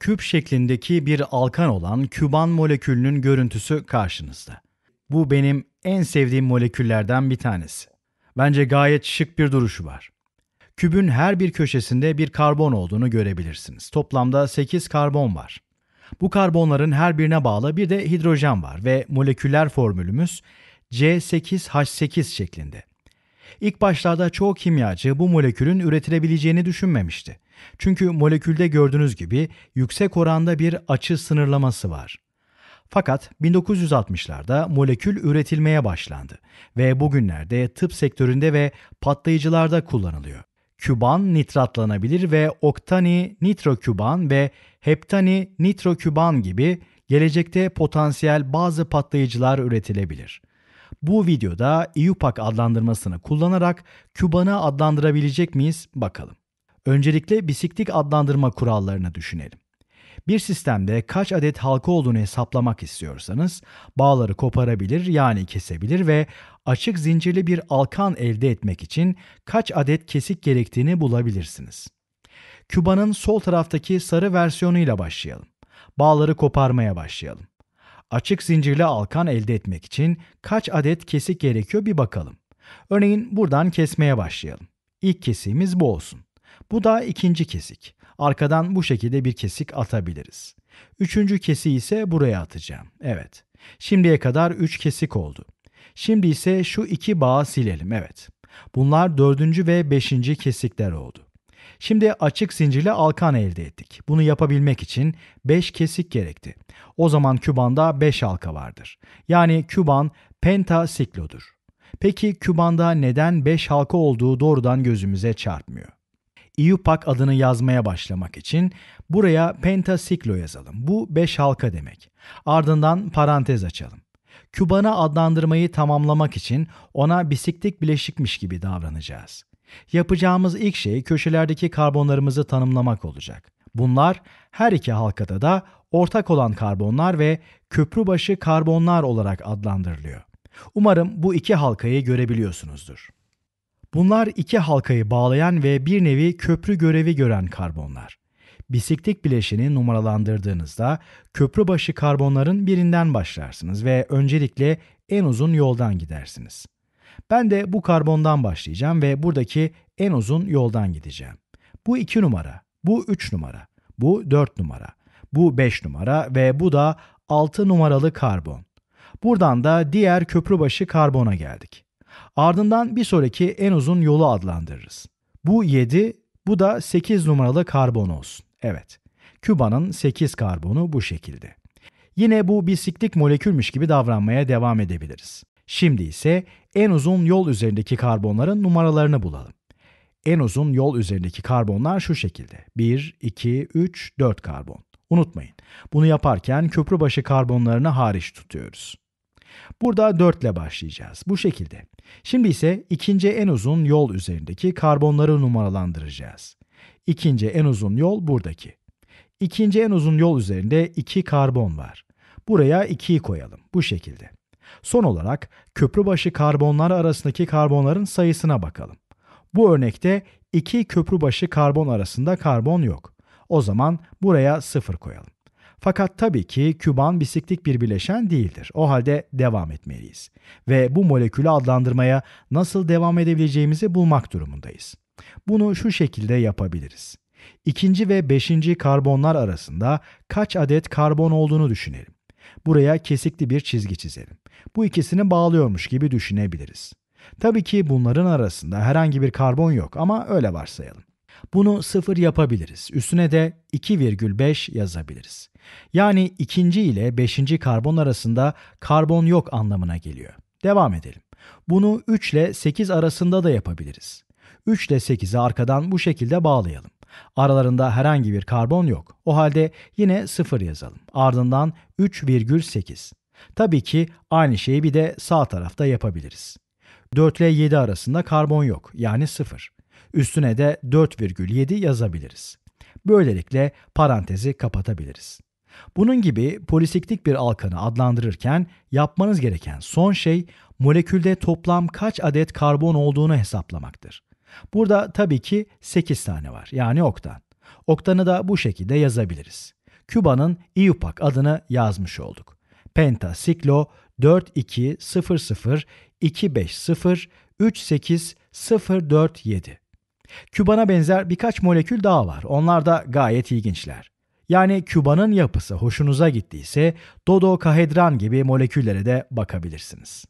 Küp şeklindeki bir alkan olan küban molekülünün görüntüsü karşınızda. Bu benim en sevdiğim moleküllerden bir tanesi. Bence gayet şık bir duruşu var. Kübün her bir köşesinde bir karbon olduğunu görebilirsiniz. Toplamda 8 karbon var. Bu karbonların her birine bağlı bir de hidrojen var ve moleküler formülümüz C8H8 şeklinde. İlk başlarda çoğu kimyacı bu molekülün üretilebileceğini düşünmemişti. Çünkü molekülde gördüğünüz gibi yüksek oranda bir açı sınırlaması var. Fakat 1960'larda molekül üretilmeye başlandı ve bugünlerde tıp sektöründe ve patlayıcılarda kullanılıyor. Küban nitratlanabilir ve oktani nitroküban ve heptani nitroküban gibi gelecekte potansiyel bazı patlayıcılar üretilebilir. Bu videoda EUPAC adlandırmasını kullanarak kübanı adlandırabilecek miyiz bakalım. Öncelikle bisiklik adlandırma kurallarını düşünelim. Bir sistemde kaç adet halka olduğunu hesaplamak istiyorsanız bağları koparabilir yani kesebilir ve açık zincirli bir alkan elde etmek için kaç adet kesik gerektiğini bulabilirsiniz. Kübanın sol taraftaki sarı versiyonuyla başlayalım. Bağları koparmaya başlayalım. Açık zincirli alkan elde etmek için kaç adet kesik gerekiyor bir bakalım. Örneğin buradan kesmeye başlayalım. İlk kesiğimiz bu olsun. Bu da ikinci kesik. Arkadan bu şekilde bir kesik atabiliriz. Üçüncü kesiği ise buraya atacağım. Evet. Şimdiye kadar üç kesik oldu. Şimdi ise şu iki bağı silelim. Evet. Bunlar dördüncü ve beşinci kesikler oldu. Şimdi açık zincirli alkan elde ettik. Bunu yapabilmek için 5 kesik gerekti. O zaman kübanda 5 halka vardır. Yani küban pentasiklodur. Peki kübanda neden 5 halka olduğu doğrudan gözümüze çarpmıyor? EUPAC adını yazmaya başlamak için buraya pentasiklo yazalım. Bu 5 halka demek. Ardından parantez açalım. Kübana adlandırmayı tamamlamak için ona bisiklik bileşikmiş gibi davranacağız. Yapacağımız ilk şey köşelerdeki karbonlarımızı tanımlamak olacak. Bunlar her iki halkada da ortak olan karbonlar ve köprü başı karbonlar olarak adlandırılıyor. Umarım bu iki halkayı görebiliyorsunuzdur. Bunlar iki halkayı bağlayan ve bir nevi köprü görevi gören karbonlar. Bisiklik bileşini numaralandırdığınızda köprü başı karbonların birinden başlarsınız ve öncelikle en uzun yoldan gidersiniz. Ben de bu karbondan başlayacağım ve buradaki en uzun yoldan gideceğim. Bu 2 numara, bu 3 numara, bu 4 numara, bu 5 numara ve bu da 6 numaralı karbon. Buradan da diğer köprübaşı karbona geldik. Ardından bir sonraki en uzun yolu adlandırırız. Bu 7, bu da 8 numaralı karbon olsun. Evet, Küba'nın 8 karbonu bu şekilde. Yine bu bisiklik molekülmüş gibi davranmaya devam edebiliriz. Şimdi ise en uzun yol üzerindeki karbonların numaralarını bulalım. En uzun yol üzerindeki karbonlar şu şekilde. 1, 2, 3, 4 karbon. Unutmayın, bunu yaparken köprü başı karbonlarını hariç tutuyoruz. Burada 4 ile başlayacağız. Bu şekilde. Şimdi ise ikinci en uzun yol üzerindeki karbonları numaralandıracağız. İkinci en uzun yol buradaki. İkinci en uzun yol üzerinde 2 karbon var. Buraya 2'yi koyalım. Bu şekilde. Son olarak köprübaşı karbonlar arasındaki karbonların sayısına bakalım. Bu örnekte iki köprübaşı karbon arasında karbon yok. O zaman buraya 0 koyalım. Fakat tabii ki küban bisiklik bir bileşen değildir. O halde devam etmeliyiz. Ve bu molekülü adlandırmaya nasıl devam edebileceğimizi bulmak durumundayız. Bunu şu şekilde yapabiliriz. İkinci ve beşinci karbonlar arasında kaç adet karbon olduğunu düşünelim. Buraya kesikli bir çizgi çizelim. Bu ikisini bağlıyormuş gibi düşünebiliriz. Tabii ki bunların arasında herhangi bir karbon yok ama öyle varsayalım. Bunu sıfır yapabiliriz. Üstüne de 2,5 yazabiliriz. Yani ikinci ile beşinci karbon arasında karbon yok anlamına geliyor. Devam edelim. Bunu 3 ile 8 arasında da yapabiliriz. 3 ile 8'i arkadan bu şekilde bağlayalım. Aralarında herhangi bir karbon yok. O halde yine 0 yazalım. Ardından 3,8. Tabii ki aynı şeyi bir de sağ tarafta yapabiliriz. 4 ile 7 arasında karbon yok yani 0. Üstüne de 4,7 yazabiliriz. Böylelikle parantezi kapatabiliriz. Bunun gibi polisiklik bir alkanı adlandırırken yapmanız gereken son şey molekülde toplam kaç adet karbon olduğunu hesaplamaktır. Burada tabii ki 8 tane var yani oktan. Oktanı da bu şekilde yazabiliriz. Küba'nın IUPAC adını yazmış olduk. Pentasiklo 4200 250 38047. Kübana benzer birkaç molekül daha var. Onlar da gayet ilginçler. Yani kübanın yapısı hoşunuza gittiyse dodokahedran gibi moleküllere de bakabilirsiniz.